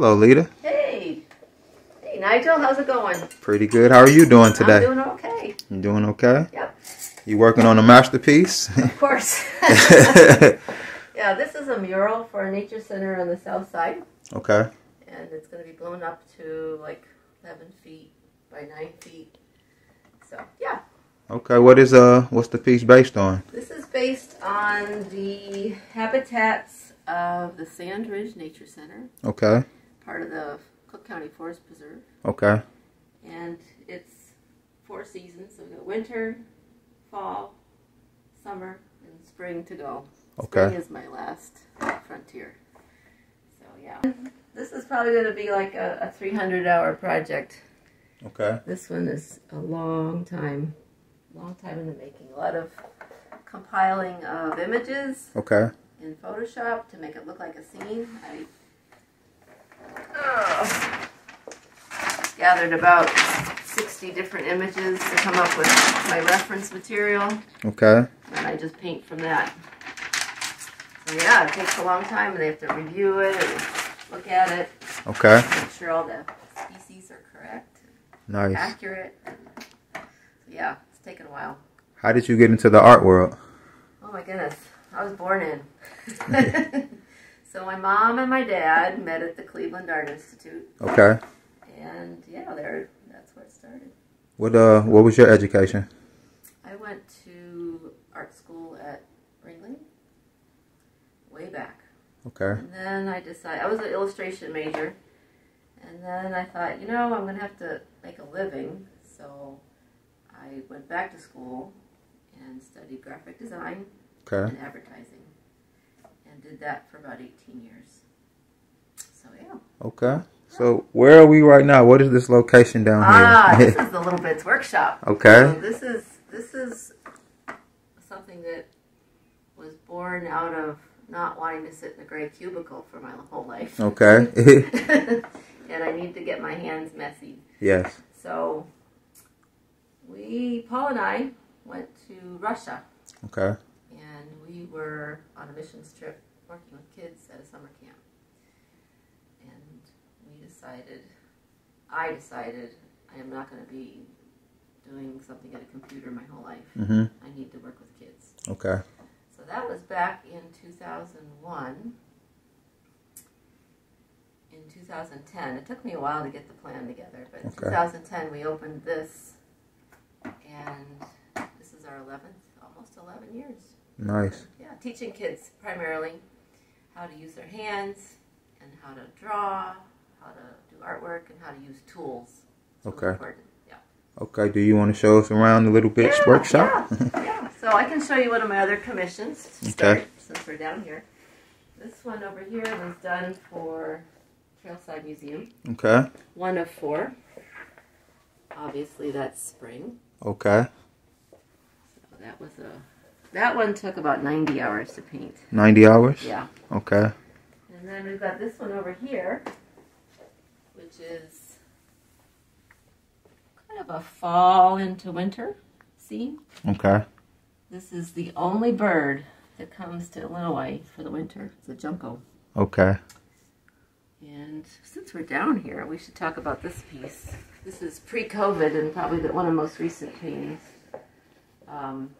Hello, Liita. Hey. Hey, Nigel. How's it going? Pretty good. How are you doing today? I'm doing okay. You doing okay? Yep. You working on a masterpiece? Of course. yeah, this is a mural for a nature center on the south side, okay. and it's going to be blown up to like 11 feet by 9 feet. So, yeah. Okay. What is uh? What's the piece based on? This is based on the habitats of the Sand Ridge Nature Center, Okay. Part of the Cook County Forest Preserve. Okay. and it's four seasons. So we've got winter, fall, summer, and spring to go. Okay. Spring is my last frontier. So yeah, this is probably going to be like a, a 300 hour project. Okay. This one is a long time, long time in the making. A lot of compiling of images Okay. in Photoshop to make it look like a scene. I Ugh. gathered about 60 different images to come up with my reference material, Okay. and I just paint from that. So yeah, it takes a long time, and they have to review it and look at it, Okay. make sure all the species are correct, Nice. accurate. So yeah, it's taken a while. How did you get into the art world? Oh my goodness, I was born in. so my mom and my dad met at the Cleveland Art Institute, Okay. and yeah, there that's where it started. What uh? What was your education? I went to art school at Ringling way back, Okay. and then I decided I was an illustration major, and then I thought, you know, I'm gonna have to make a living, so I went back to school and studied graphic design Okay. and advertising, and did that for about 18 years. So yeah. Okay. So where are we right now? What is this location down here? Ah, this is the Little Bits Workshop. Okay. So this is this is something that was born out of not wanting to sit in a gray cubicle for my whole life. okay. and I need to get my hands messy. yes. So we, Paul and I, went to Russia, Okay. And we were on a missions trip working with kids at a summer camp. And we decided, I decided, I am not going to be doing something at a computer my whole life. Mhm. I need to work with kids. Okay. So that was back in 2001. In 2010, it took me a while to get the plan together, but in Okay. 2010 we opened this, and this is our 11th, almost 11 years. Nice. Yeah, teaching kids primarily how to use their hands and how to draw, how to do artwork, and how to use tools. It's really Okay. important. Yeah. Okay. Do you want to show us around a little bit Yeah, workshop? Yeah, yeah. So I can show you one of my other commissions to Okay. start, since we're down here. This one over here was done for Trailside Museum. okay. One of four. Obviously, that's spring. Okay. That was a. That one took about 90 hours to paint. Ninety hours. Yeah. Okay. And then we've got this one over here, which is kind of a fall into winter scene. Okay. This is the only bird that comes to Illinois for the winter. It's a junco. Okay. And since we're down here, we should talk about this piece. This is pre-COVID and probably the, one of the most recent paintings. Um,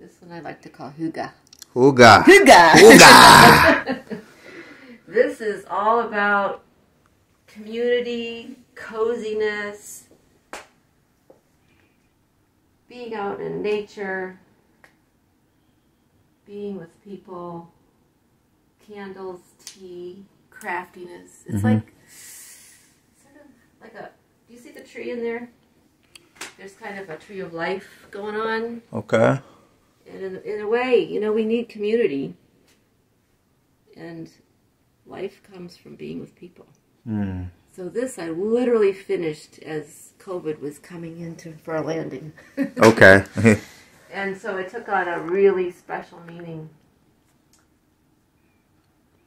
this one I like to call Hygge. Hygge. Hygge! Hygge. this is all about community, coziness, being out in nature, being with people, candles, tea, craftiness. It's Mhm. like sort of like a. Do you see the tree in there? There's kind of a tree of life going on. Okay. And in, in a way, you know, we need community. And life comes from being with people. Hmm. So this I literally finished as COVID was coming into for a landing. Okay. and so it took on a really special meaning.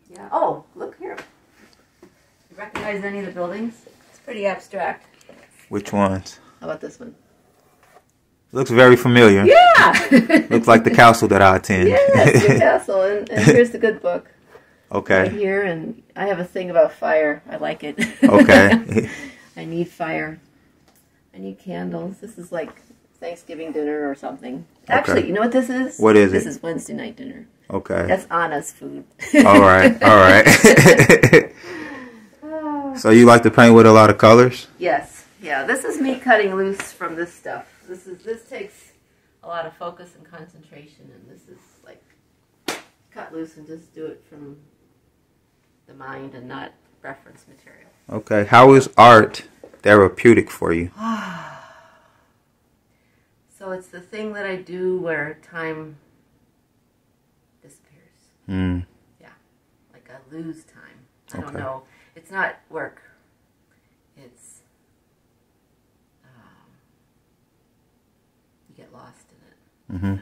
Yeah. Oh, look here. You recognize any of the buildings? It's pretty abstract. Which ones? How about this one? Looks very familiar. Yeah. Looks like the castle that I attend. yes, the castle. And, and here's the good book. Okay. right here, and I have a thing about fire. I like it. Okay. I need fire. I need candles. This is like Thanksgiving dinner or something. Actually, you know what this is? What is it? this is Wednesday night dinner. okay. That's Anna's food. All right. All right. so you like to paint with a lot of colors? Yes, yeah. This is me cutting loose from this stuff. This is this takes a lot of focus and concentration, and this is like cut loose and just do it from the mind and not reference material. Okay. How is art therapeutic for you? So it's the thing that I do where time disappears. Mm. Yeah, like I lose time. I don't know. It's not work. It's um, you get lost in it. hmm You know?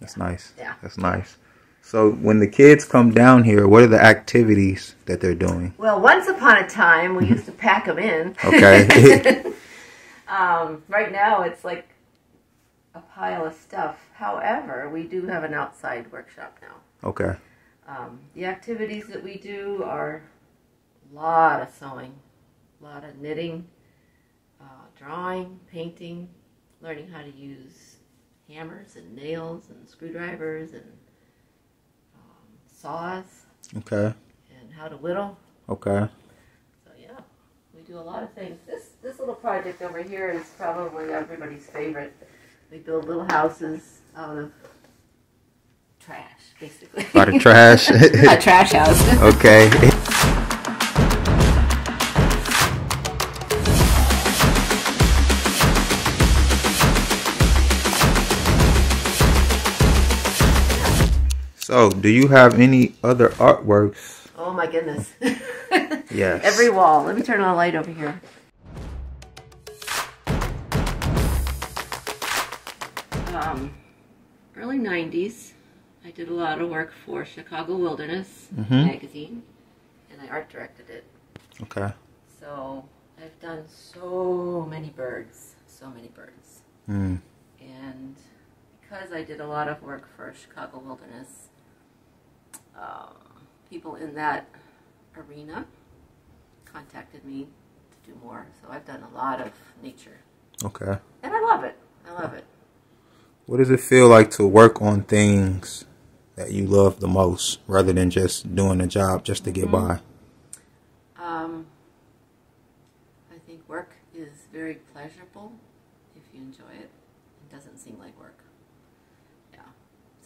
That's nice. Yeah. That's nice. So when the kids come down here, what are the activities that they're doing? Well, once upon a time, we used to pack them in. Okay. um, right now, it's like a pile of stuff. However, we do have an outside workshop now. Okay. Um, the activities that we do are a lot of sewing, a lot of knitting, uh, drawing, painting, learning how to use hammers and nails and screwdrivers and um, saws Okay. and how to whittle. Okay. So yeah, we do a lot of things. This this little project over here is probably everybody's favorite. We build little houses out of trash, basically. A lot of trash. a trash house. okay. So, do you have any other artworks? Oh my goodness. Yes. Every wall. Let me turn on the light over here. Um, early 90s, I did a lot of work for Chicago Wilderness Mhm. magazine, and I art directed it. Okay. So I've done so many birds, so many birds. Mm. And because I did a lot of work for Chicago Wilderness, um, people in that arena contacted me to do more. So I've done a lot of nature. Okay. And I love it. I love it. What does it feel like to work on things that you love the most rather than just doing a job just to get by? Um, I think work is very pleasurable if you enjoy it. It doesn't seem like work.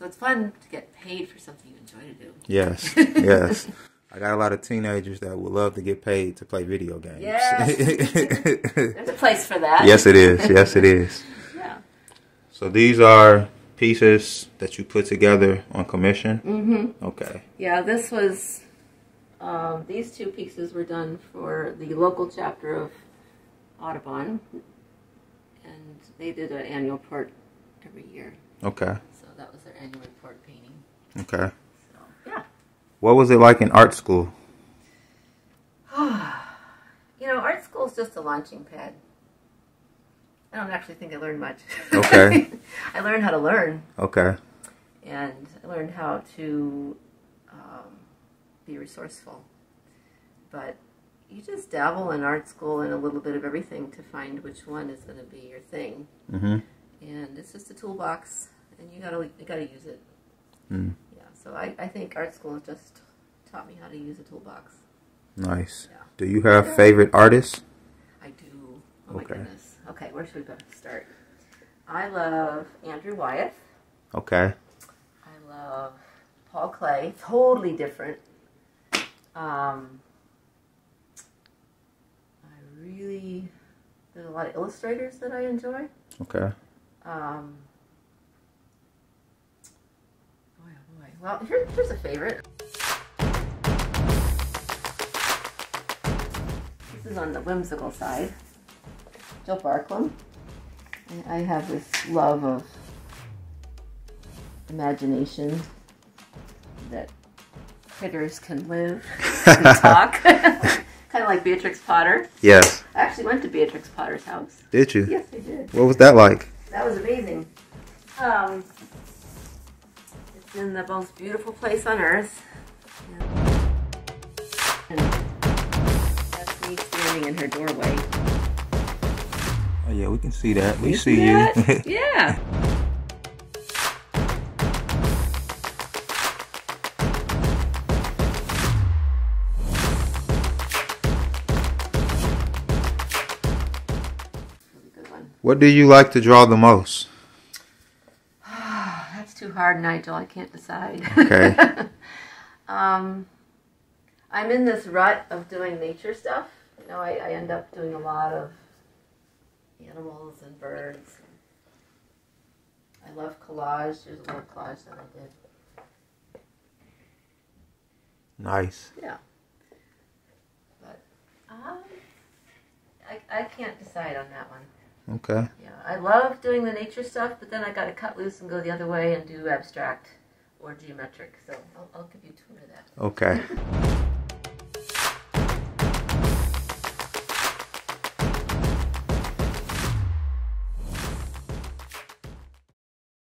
So it's fun to get paid for something you enjoy to do. Yes. Yes. I got a lot of teenagers that would love to get paid to play video games. Yes. There's a place for that. yes, it is. Yes, it is. Yeah. So these are pieces that you put together on commission. Mm-hmm. Okay. Yeah, this was, um, these two pieces were done for the local chapter of Audubon. And they did an annual part every year. Okay. That was their annual report painting. Okay. So, yeah. What was it like in art school? You know, art school is just a launching pad. I don't actually think I learned much. Okay. I learned how to learn, Okay. and I learned how to um, be resourceful. But you just dabble in art school and a little bit of everything to find which one is going to be your thing. Mm-hmm. And it's just a toolbox, and you gotta you gotta use it. Mm. Yeah. So I, I think art school has just taught me how to use a toolbox. Nice. Yeah. Do you have favorite artists? I do. Oh my goodness. Okay, where should we go start? I love Andrew Wyeth. Okay. I love Paul Klee. Totally different. Um, I really there's a lot of illustrators that I enjoy. Okay. Um, Well, here, here's a favorite. This is on the whimsical side. Joe Barklem. And I have this love of imagination that critters can live and talk. kind of like Beatrix Potter. Yes. I actually went to Beatrix Potter's house. Did you? Yes, I did. What was that like? That was amazing. Um, in the most beautiful place on earth. And that's me standing in her doorway. Oh yeah, we can see that. We see, see that? you. yeah. What do you like to draw the most? Too hard, Nigel. I can't decide. Okay. um, I'm in this rut of doing nature stuff. You know, I, I end up doing a lot of animals and birds. I love collage. There's a little collage that I did. Nice. Yeah. But um, I, I can't decide on that one. Okay. Yeah, I love doing the nature stuff, but then I got to cut loose and go the other way and do abstract or geometric. So I'll, I'll give you two of that. Okay.